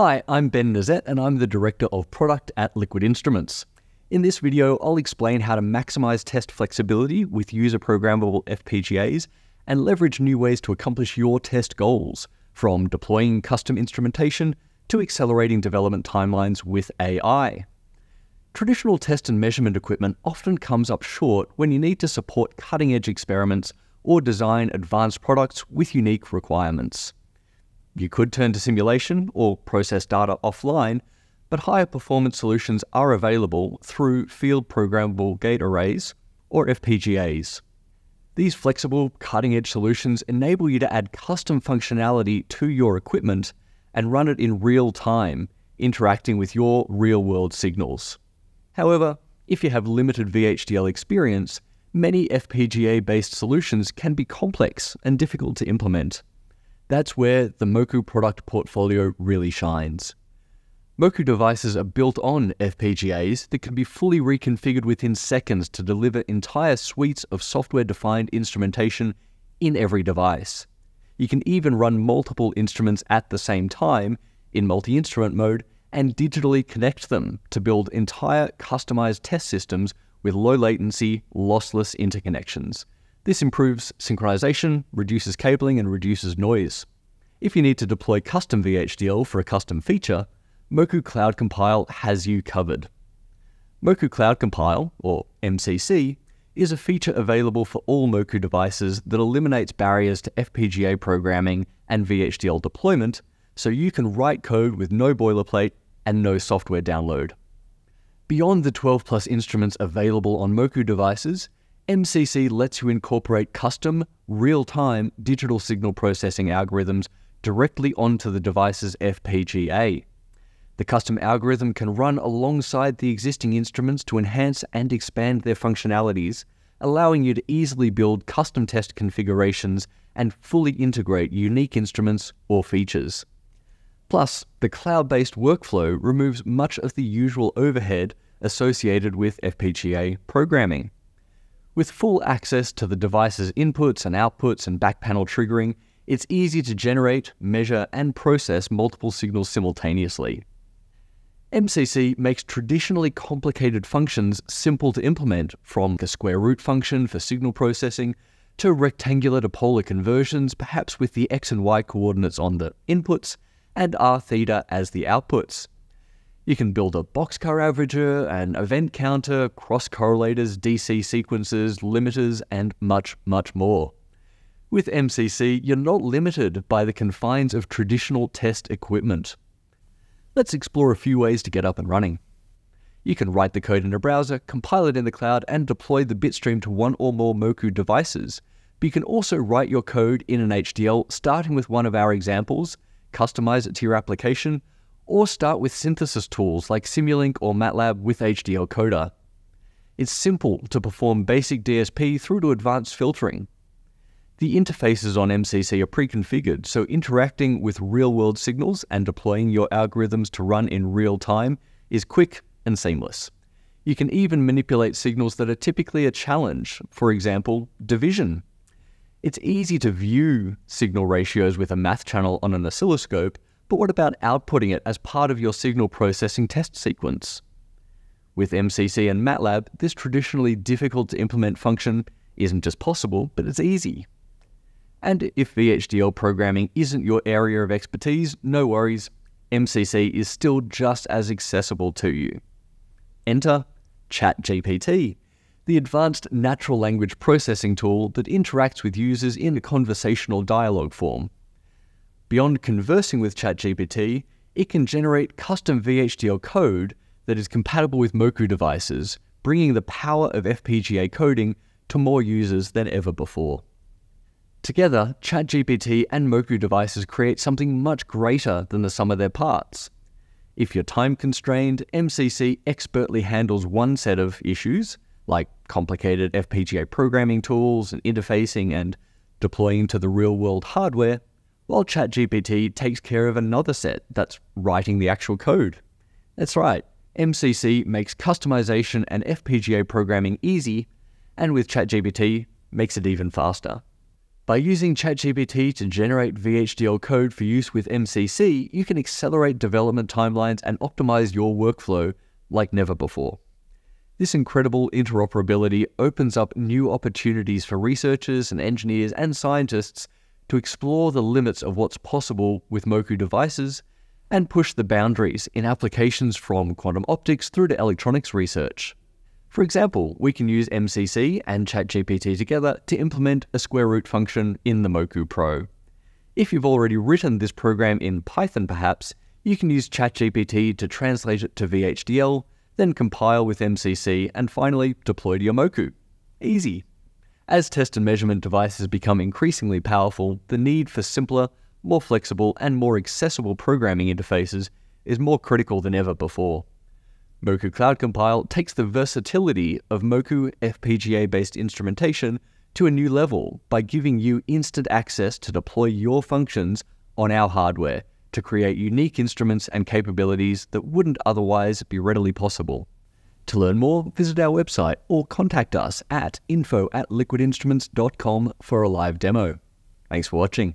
Hi, I'm Ben Nazette and I'm the Director of Product at Liquid Instruments. In this video, I'll explain how to maximize test flexibility with user programmable FPGAs and leverage new ways to accomplish your test goals, from deploying custom instrumentation to accelerating development timelines with AI. Traditional test and measurement equipment often comes up short when you need to support cutting edge experiments or design advanced products with unique requirements. You could turn to simulation or process data offline, but higher performance solutions are available through field programmable gate arrays or FPGAs. These flexible, cutting edge solutions enable you to add custom functionality to your equipment and run it in real time, interacting with your real world signals. However, if you have limited VHDL experience, many FPGA based solutions can be complex and difficult to implement. That's where the Moku product portfolio really shines. Moku devices are built on FPGAs that can be fully reconfigured within seconds to deliver entire suites of software defined instrumentation in every device. You can even run multiple instruments at the same time in multi instrument mode and digitally connect them to build entire customized test systems with low latency, lossless interconnections. This improves synchronization, reduces cabling, and reduces noise. If you need to deploy custom VHDL for a custom feature, Moku Cloud Compile has you covered. Moku Cloud Compile, or MCC, is a feature available for all Moku devices that eliminates barriers to FPGA programming and VHDL deployment so you can write code with no boilerplate and no software download. Beyond the 12 plus instruments available on Moku devices, MCC lets you incorporate custom, real time digital signal processing algorithms directly onto the device's FPGA. The custom algorithm can run alongside the existing instruments to enhance and expand their functionalities, allowing you to easily build custom test configurations and fully integrate unique instruments or features. Plus, the cloud based workflow removes much of the usual overhead associated with FPGA programming. With full access to the device's inputs and outputs and back panel triggering, it's easy to generate, measure, and process multiple signals simultaneously. MCC makes traditionally complicated functions simple to implement, from the square root function for signal processing to rectangular to polar conversions, perhaps with the x and y coordinates on the inputs and r theta as the outputs. You can build a boxcar averager, an event counter, cross correlators, DC sequences, limiters, and much, much more. With MCC, you're not limited by the confines of traditional test equipment. Let's explore a few ways to get up and running. You can write the code in a browser, compile it in the cloud, and deploy the bitstream to one or more Moku devices. But you can also write your code in an HDL, starting with one of our examples, customize it to your application, or start with synthesis tools like Simulink or MATLAB with HDL Coder. It's simple to perform basic DSP through to advanced filtering. The interfaces on MCC are pre-configured, so interacting with real-world signals and deploying your algorithms to run in real time is quick and seamless. You can even manipulate signals that are typically a challenge, for example, division. It's easy to view signal ratios with a math channel on an oscilloscope, but what about outputting it as part of your signal processing test sequence? With MCC and MATLAB, this traditionally difficult to implement function isn't just possible, but it's easy. And if VHDL programming isn't your area of expertise, no worries, MCC is still just as accessible to you. Enter ChatGPT, the advanced natural language processing tool that interacts with users in a conversational dialogue form. Beyond conversing with ChatGPT, it can generate custom VHDL code that is compatible with Moku devices, bringing the power of FPGA coding to more users than ever before. Together, ChatGPT and Moku devices create something much greater than the sum of their parts. If you're time constrained, MCC expertly handles one set of issues, like complicated FPGA programming tools and interfacing and deploying to the real world hardware, while ChatGPT takes care of another set that's writing the actual code. That's right, MCC makes customization and FPGA programming easy, and with ChatGPT, makes it even faster. By using ChatGPT to generate VHDL code for use with MCC, you can accelerate development timelines and optimize your workflow like never before. This incredible interoperability opens up new opportunities for researchers and engineers and scientists to explore the limits of what's possible with Moku devices and push the boundaries in applications from quantum optics through to electronics research. For example, we can use MCC and ChatGPT together to implement a square root function in the Moku Pro. If you've already written this program in Python perhaps, you can use ChatGPT to translate it to VHDL, then compile with MCC, and finally deploy to your Moku. Easy. As test and measurement devices become increasingly powerful, the need for simpler, more flexible, and more accessible programming interfaces is more critical than ever before. Moku Cloud Compile takes the versatility of Moku FPGA based instrumentation to a new level by giving you instant access to deploy your functions on our hardware to create unique instruments and capabilities that wouldn't otherwise be readily possible. To learn more, visit our website or contact us at info at liquidinstruments.com for a live demo. Thanks for watching.